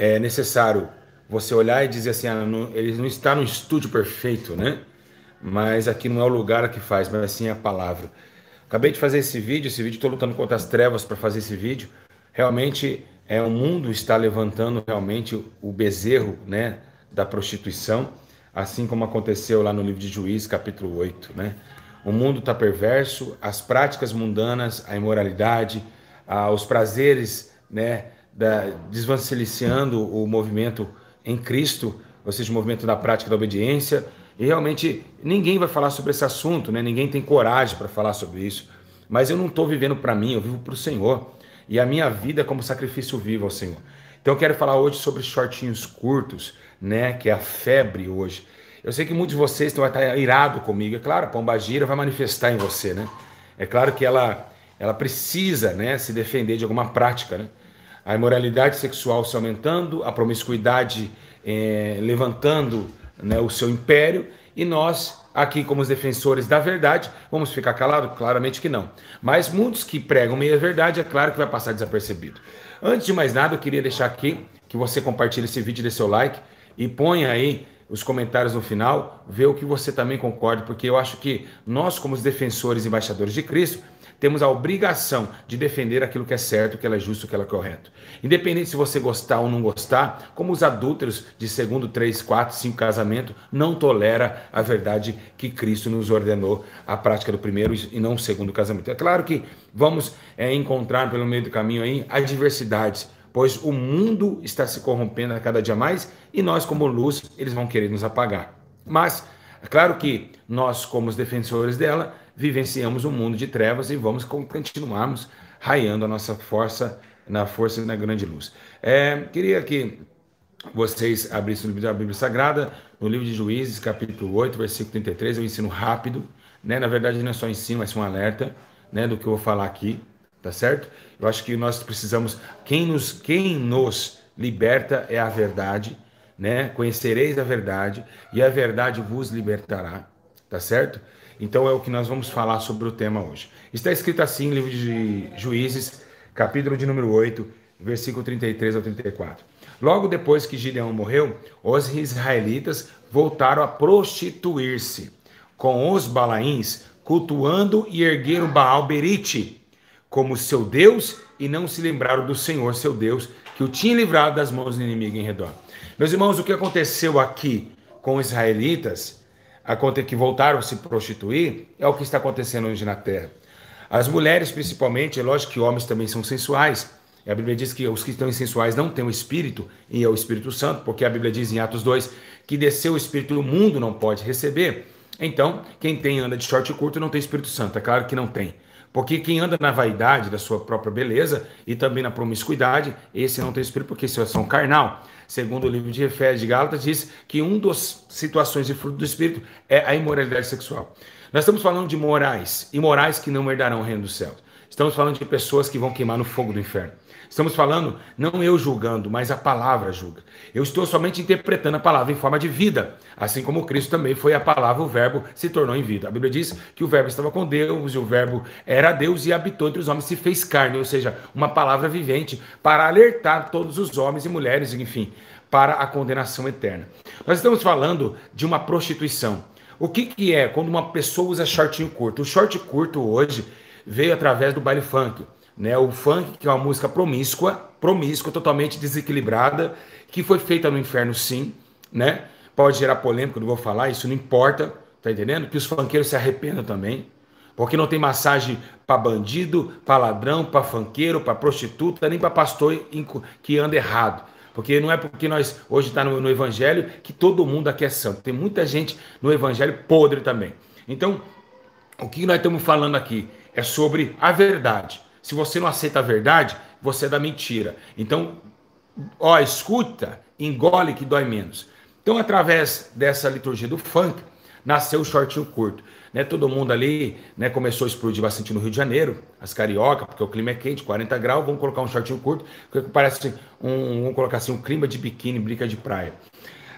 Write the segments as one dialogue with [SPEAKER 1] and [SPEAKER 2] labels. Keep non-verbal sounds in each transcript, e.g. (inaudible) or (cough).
[SPEAKER 1] é necessário você olhar e dizer assim, ah, não, ele não está no estúdio perfeito, né? Mas aqui não é o lugar que faz, mas sim a palavra. Acabei de fazer esse vídeo, esse vídeo estou lutando contra as trevas para fazer esse vídeo. Realmente é o mundo está levantando realmente o bezerro, né, da prostituição, assim como aconteceu lá no livro de Juízes, capítulo 8, né? O mundo está perverso, as práticas mundanas, a imoralidade, ah, os prazeres, né, da, desvanceliciando o movimento em Cristo, ou seja, o movimento da prática da obediência. E realmente ninguém vai falar sobre esse assunto, né? ninguém tem coragem para falar sobre isso. Mas eu não estou vivendo para mim, eu vivo para o Senhor. E a minha vida é como sacrifício vivo ao Senhor. Então eu quero falar hoje sobre shortinhos curtos, né? Que é a febre hoje. Eu sei que muitos de vocês estão estar irado comigo. É claro, a pombagira vai manifestar em você, né? É claro que ela, ela precisa né, se defender de alguma prática, né? A imoralidade sexual se aumentando, a promiscuidade é, levantando né, o seu império, e nós, aqui como os defensores da verdade, vamos ficar calados? Claramente que não. Mas muitos que pregam meia verdade, é claro que vai passar desapercebido. Antes de mais nada, eu queria deixar aqui que você compartilhe esse vídeo, dê seu like e ponha aí os comentários no final, ver o que você também concorda, porque eu acho que nós, como os defensores e embaixadores de Cristo, temos a obrigação de defender aquilo que é certo, que é justo, que é correto. Independente se você gostar ou não gostar, como os adúlteros de segundo, três, quatro, cinco casamento não tolera a verdade que Cristo nos ordenou, a prática do primeiro e não o segundo casamento. É claro que vamos é, encontrar pelo meio do caminho aí adversidades, pois o mundo está se corrompendo a cada dia mais e nós, como luz, eles vão querer nos apagar. Mas é claro que nós, como os defensores dela, vivenciamos um mundo de trevas e vamos continuarmos raiando a nossa força na força e na grande luz. É, queria que vocês abrissem o livro da Bíblia Sagrada, no livro de Juízes, capítulo 8, versículo 33, eu ensino rápido, né? Na verdade não é só ensino, mas um alerta, né, do que eu vou falar aqui, tá certo? Eu acho que nós precisamos, quem nos, quem nos liberta é a verdade, né? Conhecereis a verdade e a verdade vos libertará, tá certo? Então é o que nós vamos falar sobre o tema hoje. Está escrito assim no livro de Juízes, capítulo de número 8, versículo 33 ao 34. Logo depois que Gideão morreu, os israelitas voltaram a prostituir-se com os balaíns, cultuando e ergueram Baal Berite como seu Deus e não se lembraram do Senhor, seu Deus, que o tinha livrado das mãos do inimigo em redor. Meus irmãos, o que aconteceu aqui com os israelitas que voltaram a se prostituir, é o que está acontecendo hoje na Terra. As mulheres, principalmente, é lógico que homens também são sensuais. A Bíblia diz que os que estão sensuais não têm o Espírito, e é o Espírito Santo, porque a Bíblia diz em Atos 2 que desceu o Espírito do mundo não pode receber. Então, quem tem anda de short curto não tem Espírito Santo. É claro que não tem. Porque quem anda na vaidade da sua própria beleza e também na promiscuidade, esse não tem espírito, porque isso é um carnal. Segundo o livro de Efésios de Gálatas, diz que uma das situações de fruto do espírito é a imoralidade sexual. Nós estamos falando de morais, imorais que não herdarão o reino dos céus. Estamos falando de pessoas que vão queimar no fogo do inferno. Estamos falando, não eu julgando, mas a palavra julga. Eu estou somente interpretando a palavra em forma de vida, assim como Cristo também foi a palavra, o verbo se tornou em vida. A Bíblia diz que o verbo estava com Deus, e o verbo era Deus e habitou entre os homens, se fez carne, ou seja, uma palavra vivente para alertar todos os homens e mulheres, enfim, para a condenação eterna. Nós estamos falando de uma prostituição. O que, que é quando uma pessoa usa shortinho curto? O short curto hoje veio através do baile funk né? O funk, que é uma música promíscua, promíscua, totalmente desequilibrada, que foi feita no inferno, sim, né? Pode gerar polêmica, não vou falar, isso não importa, tá entendendo? Que os funkeiros se arrependam também, porque não tem massagem para bandido, para ladrão, para funkeiro, para prostituta, nem para pastor que anda errado. Porque não é porque nós hoje está no, no, Evangelho que todo mundo aqui é santo. Tem muita gente no Evangelho podre também. Então, o que nós estamos falando aqui é sobre a verdade. Se você não aceita a verdade, você é da mentira. Então, ó, escuta, engole que dói menos. Então, através dessa liturgia do funk, nasceu o shortinho curto. Né, todo mundo ali né, começou a explodir bastante no Rio de Janeiro, as carioca, porque o clima é quente, 40 graus, vamos colocar um shortinho curto, que parece um, vamos colocar assim, um clima de biquíni, brica de praia.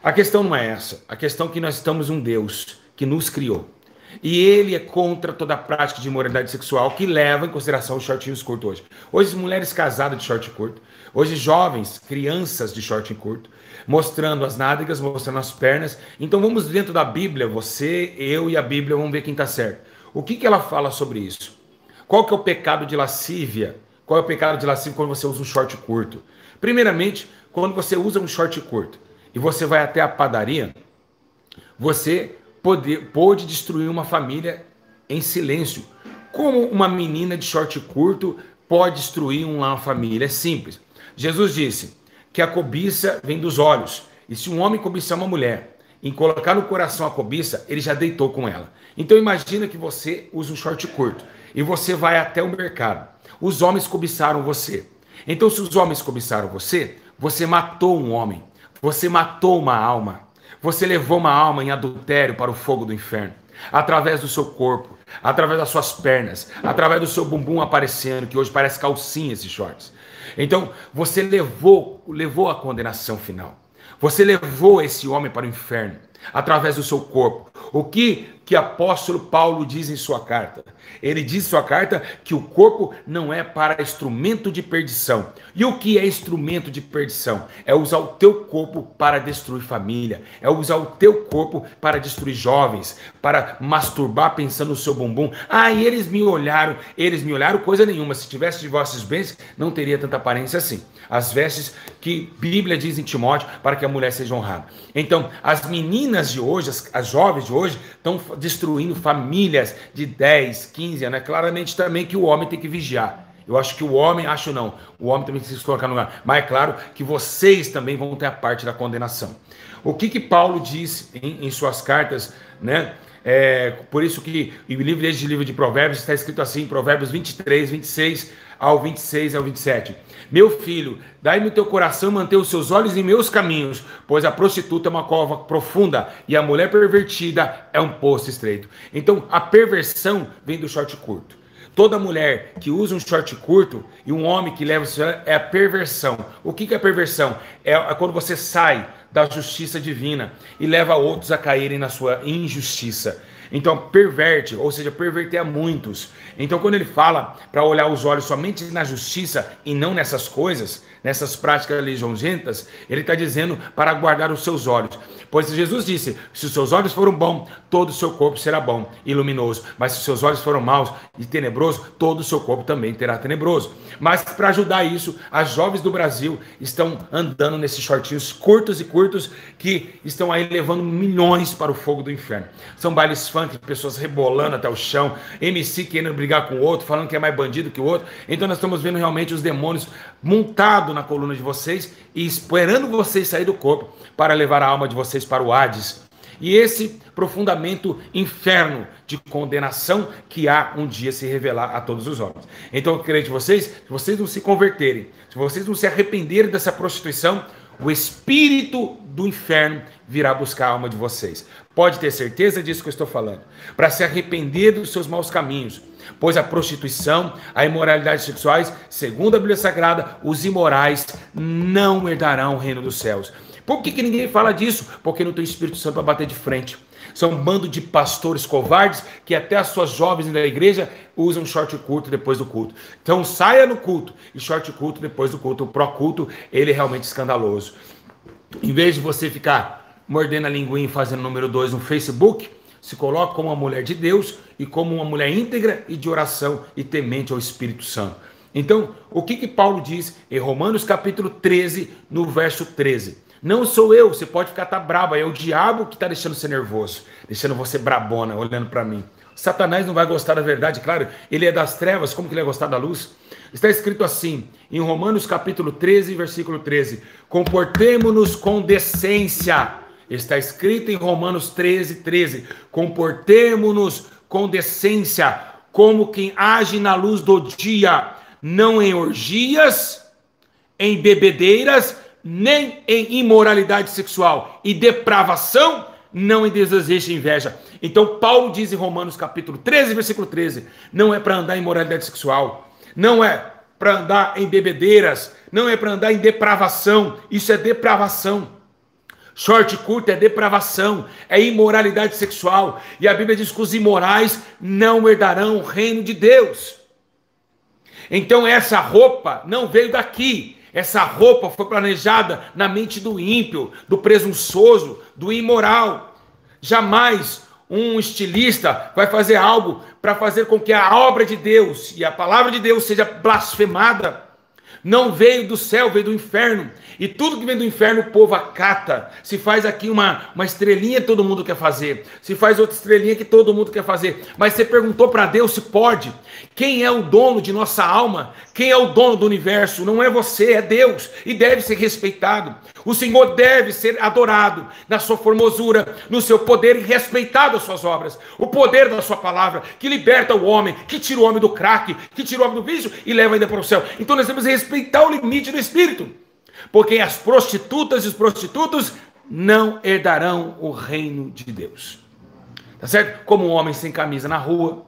[SPEAKER 1] A questão não é essa, a questão é que nós estamos um Deus que nos criou. E ele é contra toda a prática de imoralidade sexual que leva em consideração os shortinhos curtos hoje. Hoje, mulheres casadas de short curto, hoje, jovens, crianças de short curto, mostrando as nádegas, mostrando as pernas. Então, vamos dentro da Bíblia, você, eu e a Bíblia, vamos ver quem está certo. O que, que ela fala sobre isso? Qual que é o pecado de lascívia? Qual é o pecado de lascívia quando você usa um short curto? Primeiramente, quando você usa um short curto e você vai até a padaria, você pode, pode destruir uma família em silêncio. Como uma menina de short curto pode destruir uma família? É simples. Jesus disse que a cobiça vem dos olhos. E se um homem cobiçar uma mulher, em colocar no coração a cobiça, ele já deitou com ela. Então imagina que você usa um short curto e você vai até o mercado. Os homens cobiçaram você. Então se os homens cobiçaram você, você matou um homem. Você matou uma alma. Você levou uma alma em adultério para o fogo do inferno. Através do seu corpo, através das suas pernas, através do seu bumbum aparecendo, que hoje parece calcinha esses shorts. Então, você levou, levou a condenação final. Você levou esse homem para o inferno através do seu corpo. O que que apóstolo Paulo diz em sua carta? Ele diz em sua carta que o corpo não é para instrumento de perdição. E o que é instrumento de perdição? É usar o teu corpo para destruir família, é usar o teu corpo para destruir jovens, para masturbar pensando no seu bumbum. Ah, e eles me olharam, eles me olharam coisa nenhuma. Se tivesse de vossos bens, não teria tanta aparência assim. As vestes que Bíblia diz em Timóteo para que a mulher seja honrada. Então, as meninas de hoje, as, as jovens de hoje, estão destruindo famílias de 10, 15 anos. É claramente também que o homem tem que vigiar. Eu acho que o homem, acho não, o homem também tem que se colocar no lugar. Mas é claro que vocês também vão ter a parte da condenação. O que que Paulo diz em, em suas cartas, né? É, por isso que o livro desde o livro de Provérbios está escrito assim, Provérbios 23, 26 ao 26 ao 27. Meu filho, dai-me teu coração manter os seus olhos em meus caminhos, pois a prostituta é uma cova profunda e a mulher pervertida é um poço estreito. Então, a perversão vem do short curto. Toda mulher que usa um short curto e um homem que leva é a perversão. O que é perversão? É quando você sai da justiça divina e leva outros a caírem na sua injustiça. Então, perverte, ou seja, perverter a muitos. Então, quando ele fala para olhar os olhos somente na justiça e não nessas coisas, nessas práticas lisonjentas, ele está dizendo para guardar os seus olhos. Pois Jesus disse: se os seus olhos foram bons, todo o seu corpo será bom e luminoso. Mas se os seus olhos foram maus e tenebroso, todo o seu corpo também terá tenebroso. Mas para ajudar isso, as jovens do Brasil estão andando nesses shortinhos curtos e curtos que estão aí levando milhões para o fogo do inferno. São bailes funk, pessoas rebolando até o chão, MC querendo brigar com o outro, falando que é mais bandido que o outro. Então nós estamos vendo realmente os demônios montados na coluna de vocês e esperando vocês sair do corpo para levar a alma de vocês para o Hades. E esse profundamento inferno de condenação que há um dia se revelar a todos os homens. Então eu creio de vocês, se vocês não se converterem, se vocês não se arrependerem dessa prostituição, o espírito do inferno virá buscar a alma de vocês. Pode ter certeza disso que eu estou falando. Para se arrepender dos seus maus caminhos. Pois a prostituição, a imoralidade sexuais, segundo a Bíblia Sagrada, os imorais não herdarão o reino dos céus. Por que, que ninguém fala disso? Porque não tem Espírito Santo para bater de frente. São um bando de pastores covardes que até as suas jovens da igreja usam short curto depois do culto. Então saia no culto e short curto depois do culto. O pró-culto, ele é realmente escandaloso. Em vez de você ficar mordendo a linguinha e fazendo número dois no Facebook, se coloca como uma mulher de Deus e como uma mulher íntegra e de oração e temente ao Espírito Santo. Então, o que que Paulo diz em Romanos capítulo 13, no verso 13? Não sou eu, você pode ficar tá brabo, é o diabo que está deixando você nervoso, deixando você brabona, olhando para mim. Satanás não vai gostar da verdade, claro, ele é das trevas, como que ele vai gostar da luz? Está escrito assim, em Romanos capítulo 13, versículo 13: Comportemo-nos com decência. Está escrito em Romanos 13, 13: Comportemo-nos com decência, como quem age na luz do dia, não em orgias, em bebedeiras, nem em imoralidade sexual e depravação, não em desejo e inveja. Então, Paulo diz em Romanos capítulo 13, versículo 13: não é para andar em imoralidade sexual, não é para andar em bebedeiras, não é para andar em depravação, isso é depravação. Short curto é depravação, é imoralidade sexual. E a Bíblia diz que os imorais não herdarão o reino de Deus. Então essa roupa não veio daqui. Essa roupa foi planejada na mente do ímpio, do presunçoso, do imoral. Jamais um estilista vai fazer algo para fazer com que a obra de Deus e a palavra de Deus seja blasfemada. Não veio do céu, veio do inferno. E tudo que vem do inferno o povo acata. Se faz aqui uma, uma estrelinha que todo mundo quer fazer. Se faz outra estrelinha que todo mundo quer fazer. Mas você perguntou para Deus se pode. Quem é o dono de nossa alma? Quem é o dono do universo? Não é você, é Deus. E deve ser respeitado. O Senhor deve ser adorado na sua formosura, no seu poder e respeitado as suas obras. O poder da sua palavra, que liberta o homem, que tira o homem do crack, que tira o homem do vício e leva ainda para o céu. Então nós temos que respeitar o limite do Espírito. Porque as prostitutas e os prostitutos não herdarão o reino de Deus. Tá certo? Como um homem sem camisa na rua,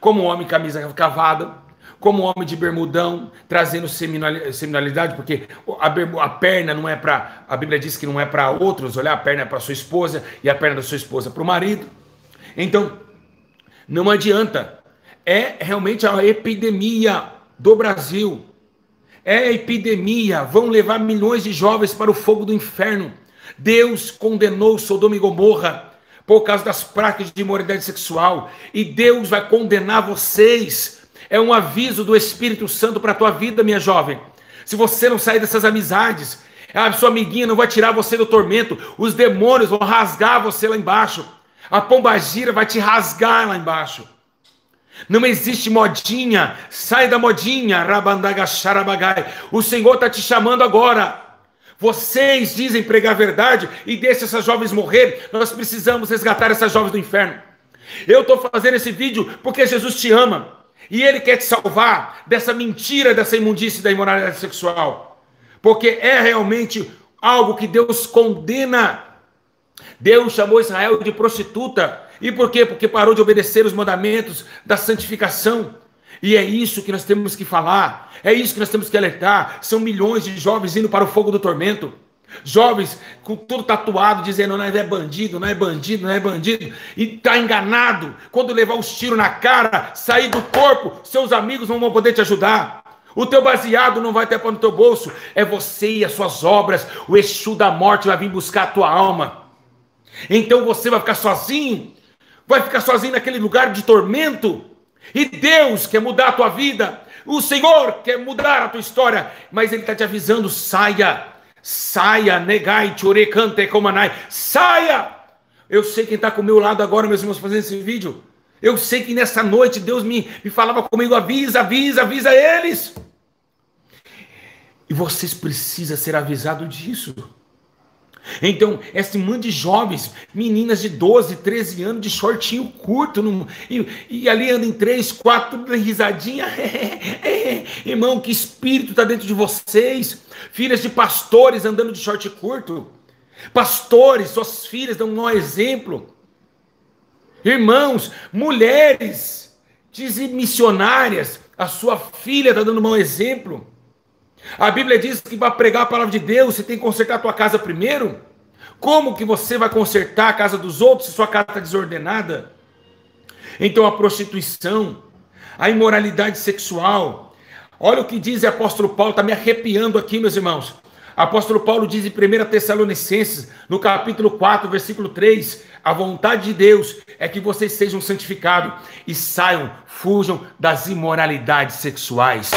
[SPEAKER 1] como um homem camisa cavada, como um homem de bermudão, trazendo seminalidade, porque a, a perna não é para. A Bíblia diz que não é para outros olhar, a perna é para sua esposa e a perna da sua esposa para o marido. Então, não adianta. É realmente a epidemia do Brasil é epidemia, vão levar milhões de jovens para o fogo do inferno. Deus condenou Sodoma e Gomorra por causa das práticas de imoralidade sexual, e Deus vai condenar vocês. É um aviso do Espírito Santo para a tua vida, minha jovem. Se você não sair dessas amizades, a sua amiguinha não vai tirar você do tormento, os demônios vão rasgar você lá embaixo, a pombagira vai te rasgar lá embaixo. Não existe modinha. Sai da modinha. Rabandagacharabagai. O Senhor está te chamando agora. Vocês dizem pregar a verdade e deixa essas jovens morrer. Nós precisamos resgatar essas jovens do inferno. Eu estou fazendo esse vídeo porque Jesus te ama. E Ele quer te salvar dessa mentira, dessa imundície da imoralidade sexual. Porque é realmente algo que Deus condena. Deus chamou Israel de prostituta e por quê? Porque parou de obedecer os mandamentos da santificação. E é isso que nós temos que falar, é isso que nós temos que alertar. São milhões de jovens indo para o fogo do tormento. Jovens com tudo tatuado, dizendo não é bandido, não é bandido, não é bandido, e está enganado. Quando levar os tiros na cara, sair do corpo, seus amigos não vão poder te ajudar. O teu baseado não vai ter para no teu bolso. É você e as suas obras. O Exu da morte vai vir buscar a tua alma. Então você vai ficar sozinho vai ficar sozinho naquele lugar de tormento. E Deus quer mudar a tua vida, o Senhor quer mudar a tua história, mas Ele está te avisando: saia, saia, negai, chorecante, comanai, saia. Eu sei quem está com o meu lado agora, meus irmãos, fazendo esse vídeo. Eu sei que nessa noite Deus me, me falava comigo: avisa, avisa, avisa eles. E vocês precisam ser avisados disso. Então, esse monte de jovens, meninas de 12, 13 anos, de shortinho curto, no, e, e, ali andam em três, quatro, risadinha. (laughs) Irmão, que espírito está dentro de vocês? Filhas de pastores andando de short curto. Pastores, suas filhas dão um mau exemplo. Irmãos, mulheres, dizem missionárias, a sua filha está dando um mau exemplo. A Bíblia diz que para pregar a palavra de Deus, você tem que consertar a tua casa primeiro. Como que você vai consertar a casa dos outros se sua casa está desordenada? Então a prostituição, a imoralidade sexual. Olha o que diz o apóstolo Paulo, está me arrepiando aqui, meus irmãos. Apóstolo Paulo diz em 1 Tessalonicenses, no capítulo 4, versículo 3, a vontade de Deus é que vocês sejam santificados e saiam, fujam das imoralidades sexuais.